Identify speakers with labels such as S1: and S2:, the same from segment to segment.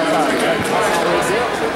S1: Obrigado.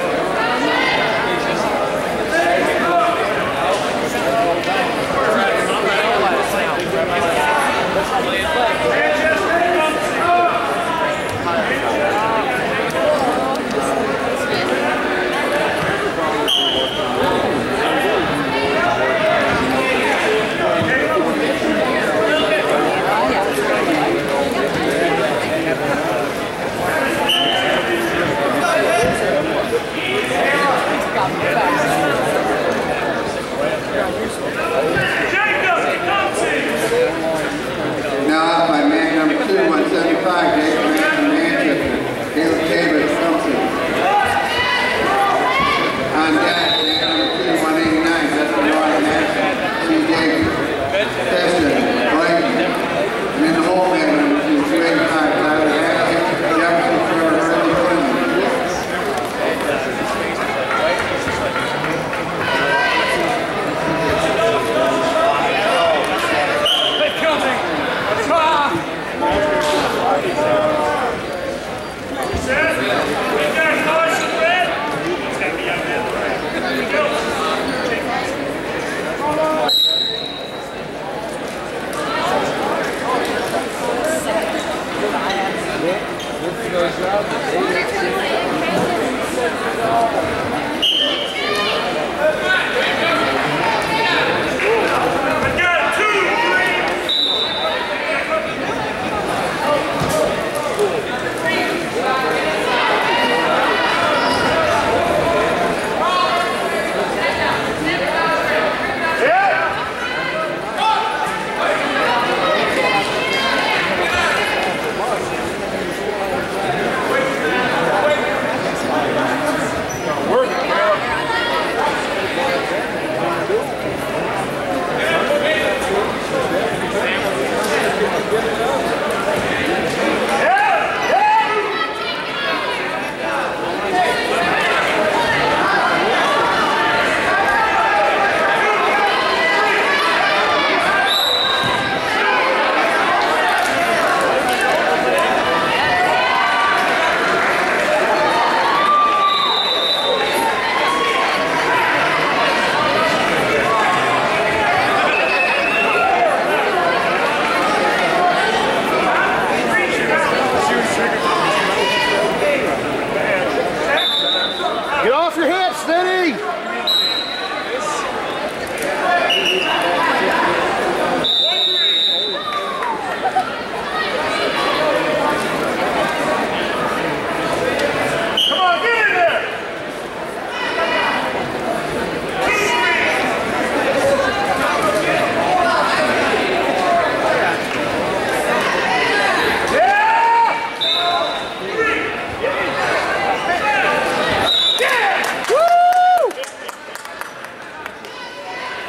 S1: Obrigado.